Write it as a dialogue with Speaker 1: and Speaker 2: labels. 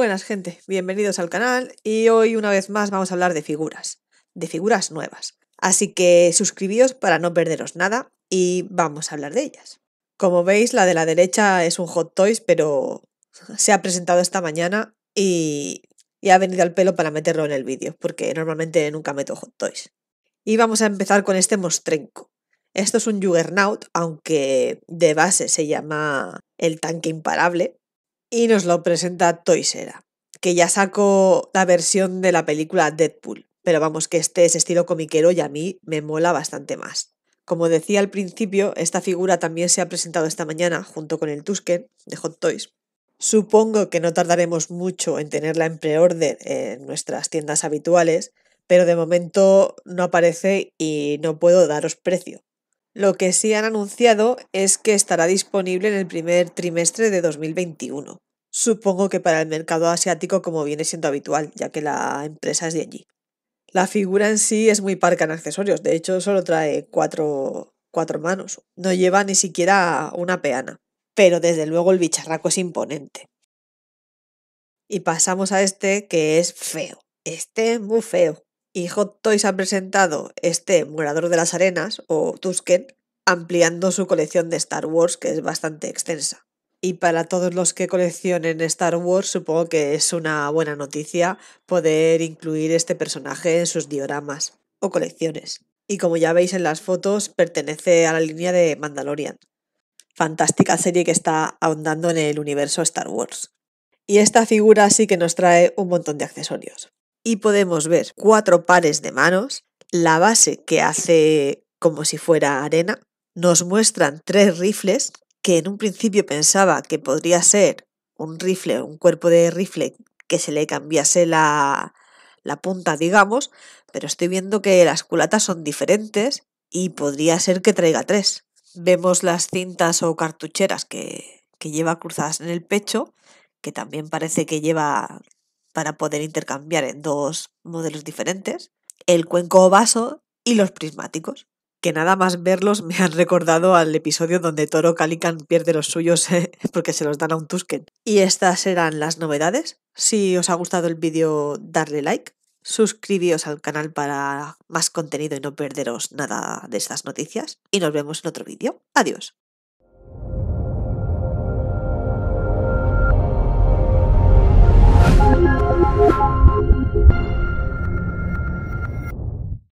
Speaker 1: Buenas gente, bienvenidos al canal y hoy una vez más vamos a hablar de figuras, de figuras nuevas. Así que suscribíos para no perderos nada y vamos a hablar de ellas. Como veis, la de la derecha es un Hot Toys, pero se ha presentado esta mañana y, y ha venido al pelo para meterlo en el vídeo, porque normalmente nunca meto Hot Toys. Y vamos a empezar con este Mostrenko. Esto es un Juggernaut, aunque de base se llama el tanque imparable, y nos lo presenta Toysera, que ya sacó la versión de la película Deadpool, pero vamos que este es estilo comiquero y a mí me mola bastante más. Como decía al principio, esta figura también se ha presentado esta mañana junto con el Tusken de Hot Toys. Supongo que no tardaremos mucho en tenerla en pre-order en nuestras tiendas habituales, pero de momento no aparece y no puedo daros precio. Lo que sí han anunciado es que estará disponible en el primer trimestre de 2021. Supongo que para el mercado asiático como viene siendo habitual, ya que la empresa es de allí. La figura en sí es muy parca en accesorios, de hecho solo trae cuatro, cuatro manos, no lleva ni siquiera una peana, pero desde luego el bicharraco es imponente. Y pasamos a este que es feo, este muy feo. Y Hot Toys ha presentado este Morador de las Arenas, o Tusken, ampliando su colección de Star Wars, que es bastante extensa. Y para todos los que coleccionen Star Wars, supongo que es una buena noticia poder incluir este personaje en sus dioramas o colecciones. Y como ya veis en las fotos, pertenece a la línea de Mandalorian. Fantástica serie que está ahondando en el universo Star Wars. Y esta figura sí que nos trae un montón de accesorios y podemos ver cuatro pares de manos, la base que hace como si fuera arena, nos muestran tres rifles que en un principio pensaba que podría ser un rifle, un cuerpo de rifle que se le cambiase la, la punta, digamos, pero estoy viendo que las culatas son diferentes y podría ser que traiga tres. Vemos las cintas o cartucheras que, que lleva cruzadas en el pecho, que también parece que lleva para poder intercambiar en dos modelos diferentes, el cuenco o vaso y los prismáticos, que nada más verlos me han recordado al episodio donde Toro Calican pierde los suyos porque se los dan a un Tusken. Y estas serán las novedades. Si os ha gustado el vídeo, darle like, suscribíos al canal para más contenido y no perderos nada de estas noticias. Y nos vemos en otro vídeo. Adiós.